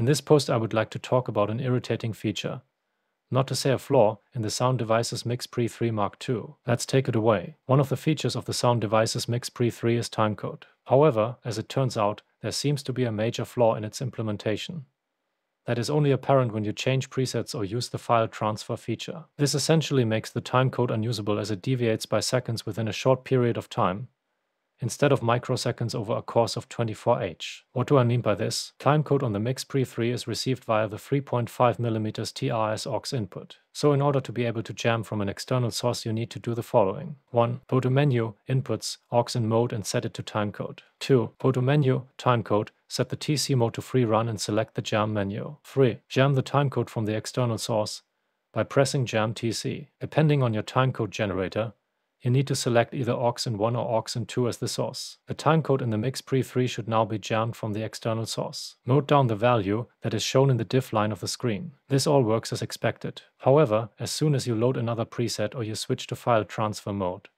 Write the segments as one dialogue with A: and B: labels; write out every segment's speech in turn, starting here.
A: In this post I would like to talk about an irritating feature, not to say a flaw, in the Sound Devices Mix Pre 3 Mark II. Let's take it away. One of the features of the Sound Devices Mix Pre 3 is timecode. However, as it turns out, there seems to be a major flaw in its implementation. That is only apparent when you change presets or use the file transfer feature. This essentially makes the timecode unusable as it deviates by seconds within a short period of time, instead of microseconds over a course of 24H. What do I mean by this? Timecode on the Mix Pre 3 is received via the 3.5mm TRS aux input. So in order to be able to jam from an external source you need to do the following. 1. Go to Menu, Inputs, aux in mode and set it to timecode. 2. Go to Menu, Timecode, set the TC mode to free run and select the jam menu. 3. Jam the timecode from the external source by pressing Jam TC. Depending on your timecode generator, you need to select either aux in 1 or aux in 2 as the source. The timecode in the mix pre 3 should now be jammed from the external source. Note down the value that is shown in the diff line of the screen. This all works as expected. However, as soon as you load another preset or you switch to file transfer mode,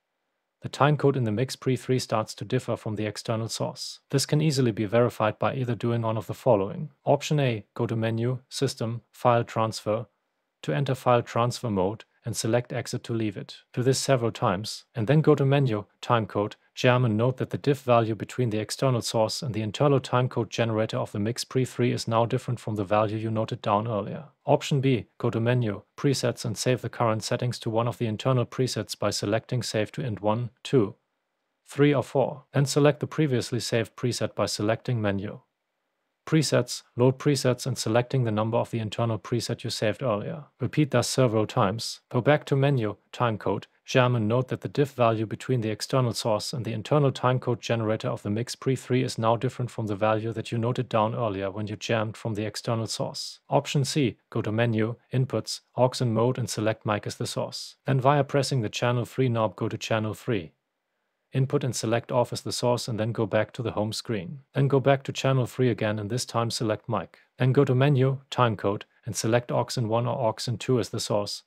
A: the timecode in the mix pre 3 starts to differ from the external source. This can easily be verified by either doing one of the following. Option A, go to Menu, System, File Transfer, to enter file transfer mode and select exit to leave it. Do this several times, and then go to menu, timecode, jam and note that the diff value between the external source and the internal timecode generator of the Mix Pre 3 is now different from the value you noted down earlier. Option B, go to menu, presets and save the current settings to one of the internal presets by selecting save to int 1, 2, 3 or 4. Then select the previously saved preset by selecting menu presets, load presets and selecting the number of the internal preset you saved earlier. Repeat this several times. Go back to menu, timecode, jam and note that the diff value between the external source and the internal timecode generator of the Mix Pre 3 is now different from the value that you noted down earlier when you jammed from the external source. Option C, go to menu, inputs, aux in mode and select mic as the source. Then via pressing the channel 3 knob go to channel 3 input and select off as the source and then go back to the home screen. Then go back to channel 3 again and this time select mic. Then go to menu, timecode, and select aux in 1 or aux in 2 as the source,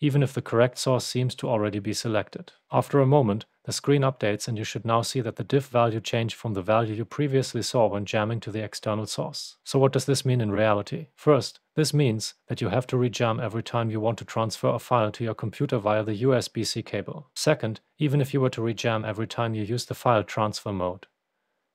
A: even if the correct source seems to already be selected. After a moment, the screen updates and you should now see that the diff value changed from the value you previously saw when jamming to the external source. So what does this mean in reality? First, this means that you have to rejam every time you want to transfer a file to your computer via the USB-C cable. Second, even if you were to rejam every time you use the file transfer mode,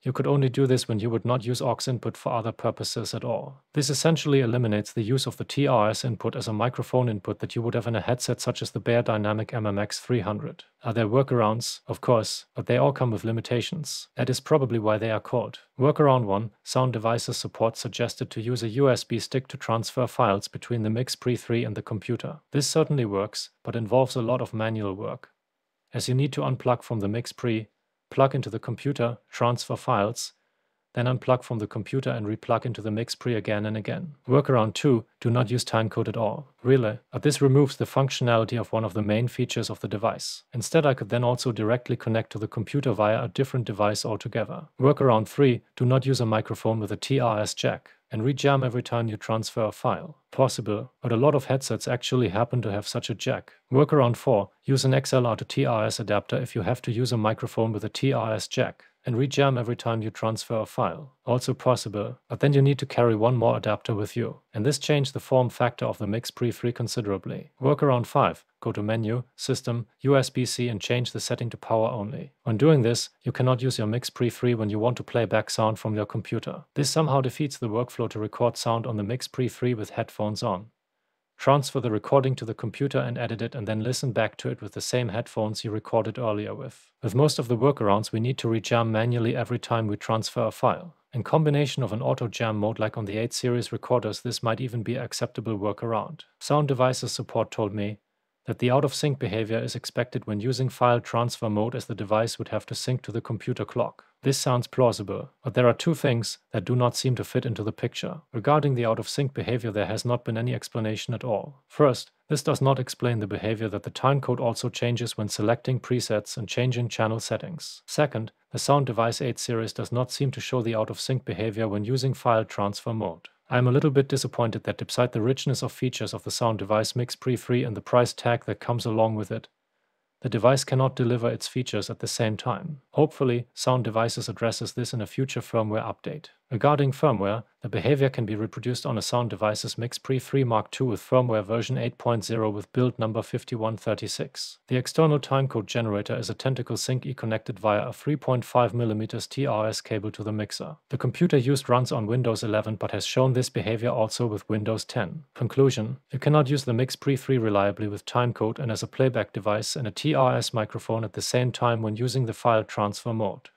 A: you could only do this when you would not use aux input for other purposes at all. This essentially eliminates the use of the TRS input as a microphone input that you would have in a headset such as the Beyerdynamic MMX 300. Are there workarounds? Of course, but they all come with limitations. That is probably why they are called. Workaround 1, Sound Devices Support suggested to use a USB stick to transfer files between the Mix Pre 3 and the computer. This certainly works, but involves a lot of manual work as you need to unplug from the Mix Pre plug into the computer, transfer files, then unplug from the computer and replug into the mix pre again and again. Workaround 2, do not use timecode at all. Really, but this removes the functionality of one of the main features of the device. Instead I could then also directly connect to the computer via a different device altogether. Workaround 3, do not use a microphone with a TRS jack and rejam every time you transfer a file. Possible, but a lot of headsets actually happen to have such a jack. Workaround 4, use an XLR to TRS adapter if you have to use a microphone with a TRS jack and rejam every time you transfer a file. Also possible, but then you need to carry one more adapter with you. And this changed the form factor of the Mix Pre 3 considerably. Workaround 5. Go to Menu, System, USB-C and change the setting to power only. When doing this, you cannot use your Mix Pre 3 when you want to play back sound from your computer. This somehow defeats the workflow to record sound on the Mix Pre 3 with headphones on transfer the recording to the computer and edit it and then listen back to it with the same headphones you recorded earlier with. With most of the workarounds, we need to rejam manually every time we transfer a file. In combination of an auto jam mode like on the 8 series recorders, this might even be an acceptable workaround. Sound Devices support told me that the out of sync behavior is expected when using file transfer mode as the device would have to sync to the computer clock. This sounds plausible, but there are two things that do not seem to fit into the picture. Regarding the out of sync behavior, there has not been any explanation at all. First, this does not explain the behavior that the timecode also changes when selecting presets and changing channel settings. Second, the Sound Device 8 series does not seem to show the out of sync behavior when using file transfer mode. I am a little bit disappointed that despite the richness of features of the Sound Device Mix Pre 3 and the price tag that comes along with it, the device cannot deliver its features at the same time. Hopefully, Sound Devices addresses this in a future firmware update. Regarding firmware, the behavior can be reproduced on a Sound Devices MixPre 3 Mark II with firmware version 8.0 with build number 5136. The external timecode generator is a Tentacle Sync E connected via a 3.5mm TRS cable to the mixer. The computer used runs on Windows 11 but has shown this behavior also with Windows 10. Conclusion You cannot use the MixPre 3 reliably with timecode and as a playback device and a TRS microphone at the same time when using the file transfer mode.